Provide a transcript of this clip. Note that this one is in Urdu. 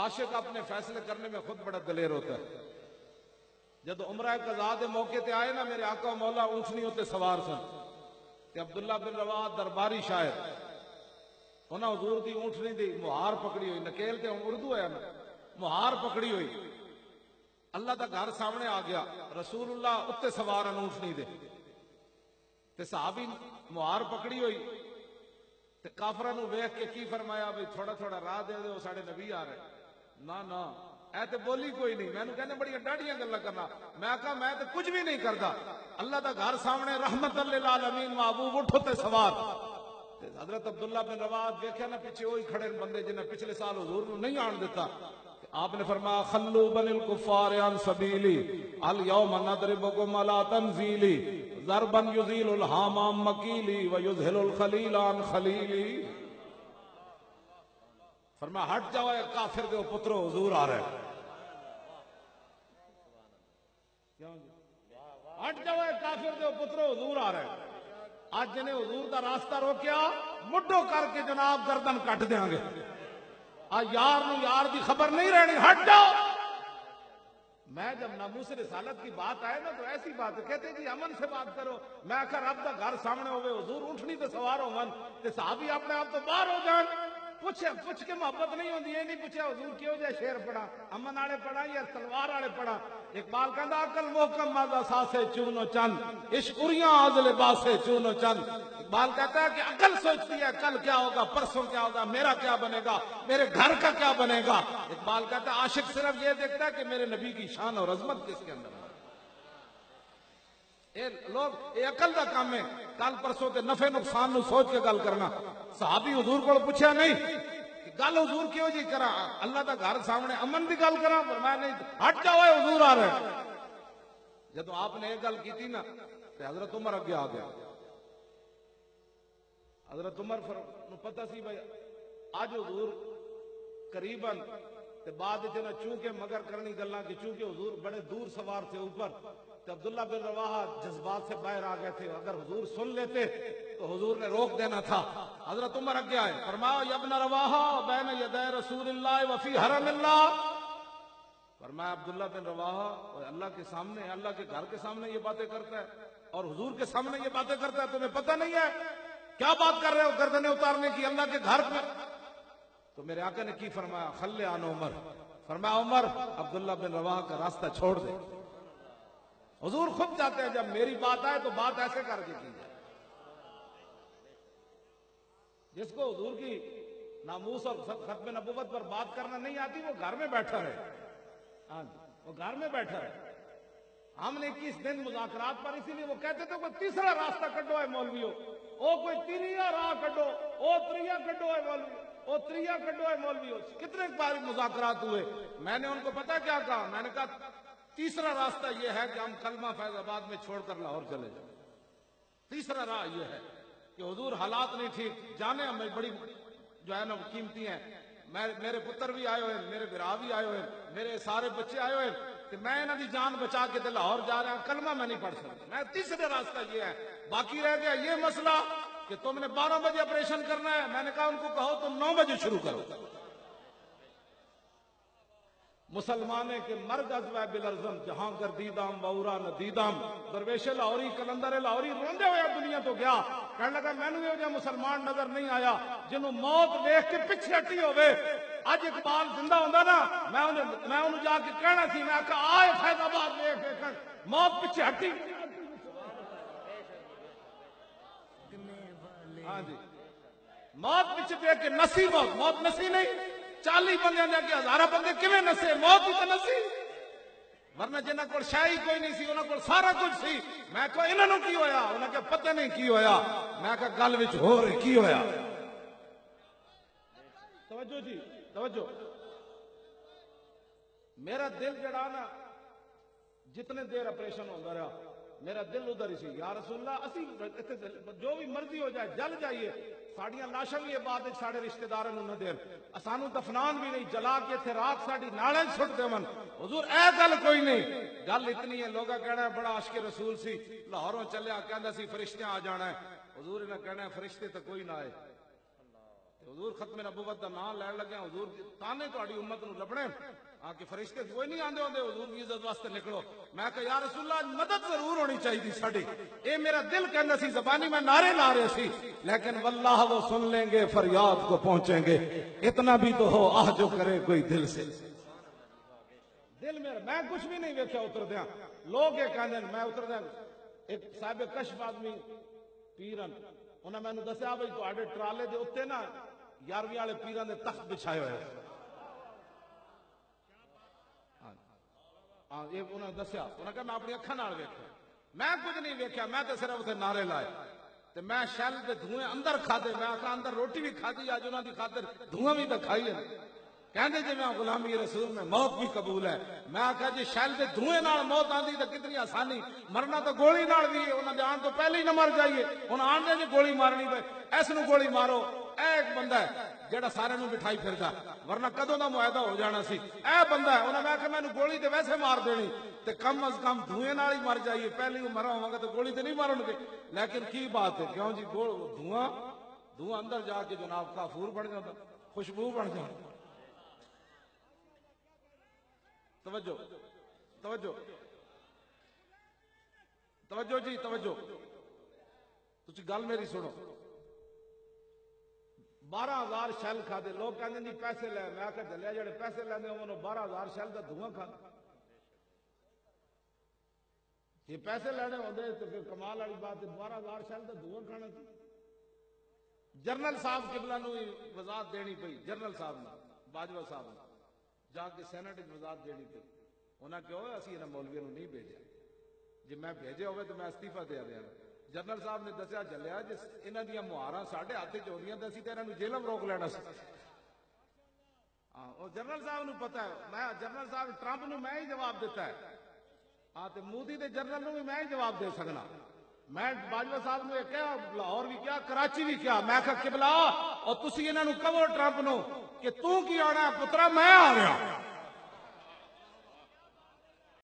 عاشق اپنے فیصلے کرنے میں خود بڑا دلیر ہوتا ہے۔ جب عمرہ قضا دے موقع تے آئے نا، میرے آقا و مولا اونٹنی ہوتے سوار سن۔ کہ عبداللہ بن روا درباری شاعر۔ انہاں حضور دی اونٹنی دی مہار پکڑی ہوئی، نکیل تے اردو ہے نا، مہار پکڑی ہوئی۔ اللہ دا گھر سامنے آ گیا رسول اللہ اتنے سوار ہیں اونٹنی دے۔ تے صحابی مہار پکڑی ہوئی۔ تے کافرہ نو ویخ کے کی فرمایا، بھئی تھوڑا تھوڑا راہ دے دے، وہ ساڑے نبی آ رہے۔ ہیں نا نا اے تے بولی کوئی نہیں۔ میں نے کہنے بڑی ڈاڑیاں گلا کرنا۔ میں کہا میں تے کچھ بھی نہیں کردا۔ اللہ دا گھر سامنے رحمت للعالمین محبوب اٹھو تے سوار۔ تے حضرت عبداللہ بن رواد دیکھا نا، پیچھے وہی کھڑے بندے جنہیں پچھلے سال حضور نو نہیں آن دیتا۔ آپ نے فرمایا، خلو بن الکفار عن سبیلی، الیوم ندربکم علی تنزیلی، ضربا یزیل الحام مکیلی ویزہل الخلیل عن خلیلی۔ فرمایا، ہٹ جاؤ اے کافر دے پترو، حضور آ رہے جی؟ ہٹ جاؤ اے کافر دے پترو، حضور آ رہے آج جنہیں حضور دا راستہ روکیا، مڈو کر کے جناب گردن کٹ دیاں گے۔ آ یار نو یار دی خبر نہیں رہنی، ہٹ جاؤ۔ میں جب ناموس رسالت کی بات آئے نا، تو ایسی بات ہے کہتے جی امن سے بات کرو۔ میں آخر رب دا گھر سامنے ہوئے، حضور اٹھنی تو سوار ہو من تے صحابی اپنے آپ تو باہر ہو جان۔ پوچھے، پوچھ کے محبت نہیں ہوندی، یہ نہیں پوچھا حضور کیوں جائے شیر پڑا امن والے پڑا یا تلوار والے پڑا اقبال کہندا، عقل محکم، ماذا ساسے چونو چند؟ عشق اریاں آز لباسے چونو چند؟ اقبال کہتا ہے کہ عقل سوچتی ہے، کل کیا ہوگا، پرسوں کیا ہوگا، میرا کیا بنے گا، میرے گھر کا کیا بنے گا؟ اقبال کہتا ہے، عاشق صرف یہ دیکھتا ہے کہ میرے نبی کی شان اور عظمت کس کے اندر ہے؟ اے لوگ، اے عقل دا کام ہے۔ کل پرسوں تے نفع نقصان نو سوچ کے گل کرنا۔ صحابی حضور کو پوچھا نہیں کہ گل حضور کیوں جی کرا؟ اللہ دا گھر سامنے امن دی گل کرا؟ فرمایا نہیں، ہٹ جاؤ اے حضور آ رہے جب آپ نے ایک گل کی تھی نا، تے حضرت عمر اگے آ گیا۔ حضرت عمر فر... نو پتہ سی بھائی، آج حضور قریباً تے بعد جنا چونکہ مگر کرنی گلاں کہ چونکہ حضور بڑے دور سوار تھے اوپر تو عبداللہ بن رواحہ جذبات سے باہر آ گئے تھے، اگر حضور سن لیتے تو حضور نے روک دینا تھا۔ حضرت عمر اگے آئے فرمایا ابن رواحہ، بین یدی رسول اللہ وفی حرم اللہ۔ فرمایا، عبداللہ بن رواحہ اور اللہ کے سامنے، اللہ کے گھر کے سامنے یہ باتیں کرتا ہے اور حضور کے سامنے یہ باتیں کرتا ہے، تمہیں پتہ نہیں ہے؟ کیا بات کر رہے ہو گردنے اتارنے کی؟ اللہ کے گھر پہ تو میرے آقا نے کی فرمایا؟ خلے آن عمر۔ فرمایا، عمر، عبداللہ بن رواحہ کا راستہ چھوڑ دے۔ حضور خود جاتے ہیں، جب میری بات آئے تو بات ایسے کر کے کی جائے جس کو حضور کی ناموس اور ختم نبوت پر بات کرنا نہیں آتی، وہ گھر میں بیٹھا ہے۔ ہاں جی، وہ گھر میں بیٹھا ہے۔ ہم نے اکیس دن مذاکرات پر، اسی لیے وہ کہتے تھے کوئی تیسرا راستہ کٹو ہے مولویوں۔ او کوئی تینیا راہ کٹو او تریا کٹو ہے مولوی او تریا کٹو ہے مولویوں کتنے بار مذاکرات ہوئے؟ میں نے ان کو پتا کیا کہا میں نے کہا تیسرا راستہ یہ ہے کہ ہم کلمہ فیض آباد میں چھوڑ کر لاہور چلے جائیں۔ تیسرا راہ یہ ہے کہ حضور حالات نہیں ٹھیک۔ جانے ہمیں بڑی جو ہے نا قیمتی ہیں۔ میرے پتر بھی آئے ہوئے میرے برا بھی آئے ہوئے میرے سارے بچے آئے ہوئے کہ میں انہوں کی جان بچا کے لاہور جا رہا ہوں، کلمہ میں نہیں پڑھ سکتا۔ میں تیسرا راستہ یہ ہے، باقی رہ گیا یہ مسئلہ۔ کہ تم نے بارہ بجے آپریشن کرنا ہے۔ میں نے کہا ان کو کہو تم نو بجے شروع کرو۔ مسلمانے کے مرگ ازوہ بلرزم جہاں کر دیدام بورا نہ دیدام۔ درویش لاہوری، کلندر لاہوری روندے ہوئے دنیا تو گیا۔ کہنے لگا، میں نے جو مسلمان نظر نہیں آیا۔ جنہوں موت دیکھ کے پیچھے ہٹی ہوئے۔ اج اقبال زندہ ہوندا نا، میں انہوں جا کے کہنا سی، میں کہا آئے فیض آباد دیکھ دیکھ موت پیچھے ہٹی ہاں جی موت پیچھے دیکھ کے نسی موت موت نسی نہیں۔ چالی بندے دے کے ہزارہ بندے کیویں نسے؟ موت ہی تے نسی۔ ورنہ جنہاں کول شاہی کوئی نہیں سی، انہاں کول سارا کچھ سی۔ میں کہا انہاں نو کی ہویا؟ انہاں کہ پتہ نہیں کی ہویا؟ میں کہا گل وچ ہو رہی کی ہویا؟ توجہ جی توجہ۔ میرا دل جڑا نا، جتنے دیر آپریشن ہوندا رہا میرا دل ادھر ہی سی۔ یا رسول اللہ، اسی جو بھی مرضی ہو جائے، جل جائیے۔ ساڑیاں لاشاں بھی ہے ساڑے رشتہ داروں نہ دین سانو دفنان بھی نہیں، جلا کے تھے رات ساڑی نالے چھٹ دے من۔ حضور، اے گل کوئی نہیں۔ گل اتنی ہے لوگا کہنا ہے، بڑا عاشق رسول سی۔ لاہوروں چلیا، کہندا سی فرشتے آ جانا ہے۔ حضور نے کہنا ہے، فرشتے تو کوئی نہ آئے۔ حضور ختم نبوت کا نام لین لگے حضور تانے تاری امت نو لبنے آ کے فرشتے کوئی نہیں آندے ہوندے، حضور کی عزت واسطے نکلو۔ میں کہ یا رسول اللہ، مدد ضرور ہونی چاہیے ساڈی۔ اے میرا دل کہندا سی، زبانی میں نعرے لا رہے سی، لیکن واللہ وہ سن لیں گے، فریاد کو پہنچیں گے۔ اتنا بھی تو ہو، آہ جو کرے کوئی دل سے۔ دل میرا، میں کچھ بھی نہیں ویکھیا اتر دیا لوگ یہ کہندے میں اتر دیا ایک صاحب کشف آدمی، پیرن انہیں میں دسیا بھائی تو ٹرالے دے اتنے نا یارویں والے پیران دے تخت بچھائے ہوئے ہاں, جی۔ ہاں یہ انہوں نے دسیا۔ انہوں نے کہا، میں اپنی اکھا نال ویکھیا۔ میں کچھ نہیں ویکھیا، میں تے صرف اتنے نعرے لائے۔ تے میں شیل دے دھوئے اندر کھا دے میں آخا اندر روٹی بھی کھا دی آج انہوں دی خاطر دھوئے بھی تو کھائی ہے۔ کہندے جی میں غلامی رسول، میں موت بھی قبول ہے۔ میں آخا جی شیل دے دھوئے نال موت آندی تو کتنی آسانی۔ مرنا تو گولی نال بھی ہے انہوں نے آن تو پہلے ہی نہ مر جائیے۔ انہوں آن دے جی گولی مارنی پہ ایس نو گولی مارو۔ اے ایک بندہ ہے جیڑا سارے نو بٹھائی پھردا ورنہ کدوں دا معاہدہ ہو جانا سی۔ اے بندہ ہے، انہاں میں کہ میں نو گولی تے ویسے مار دینی۔ تے کم از کم دھوئیں نال ہی مر جائیے۔ پہلے ہی مرا ہوں گا تو گولی تے نہیں مارن گے۔ لیکن کی بات ہے؟ کیوں جی؟ دھواں دھواں اندر جا کے جناب کافور بن جاتا خوشبو بن جاتا توجہ توجہ۔ توجہ جی توجہ۔ تھی گل میری سنو۔ بارہ ہزار شیل کھا دے۔ لوگ کہتے جی پیسے لے۔ میں آ کے جی جڑے پیسے لینے انہوں بارہ ہزار شیل کا دھواں کھا۔ یہ پیسے لینے ہوتے تو پھر کمال والی بات ہے، بارہ ہزار شیل کا دھواں کھانا تھی جنرل صاحب قبلہ نو ہی وضاحت دینی پئی، جنرل صاحب نے باجوہ صاحب نے جا کے سینٹ وضاحت دینی پئی۔ انہاں کہو، اسی انہاں مولویوں نہیں بھیجا۔ جی میں بھیجے ہوئے تو میں استعفی دے دیا جنرل صاحب نے دسیا چلیا جس انہاں دیا مہاراں ساڈے ہاتھ چ ہوندیاں تے اسی جیلم روک لینا سی۔ ہاں جنرل صاحب نو پتہ ہے، میں جنرل صاحب ٹرمپ نو میں ہی جواب دیتا ہے۔ ہاں مودی دے جنرل نو بھی میں ہی جواب دے سکنا۔ میں باجوہ صاحب نے کہا، لاہور بھی کیا کراچی بھی کیا میں کہا، قبلہ، اور تسی انہاں نو کہو ٹرمپ نو کہ تو کی آنا ہے، پترا، میں آ گیا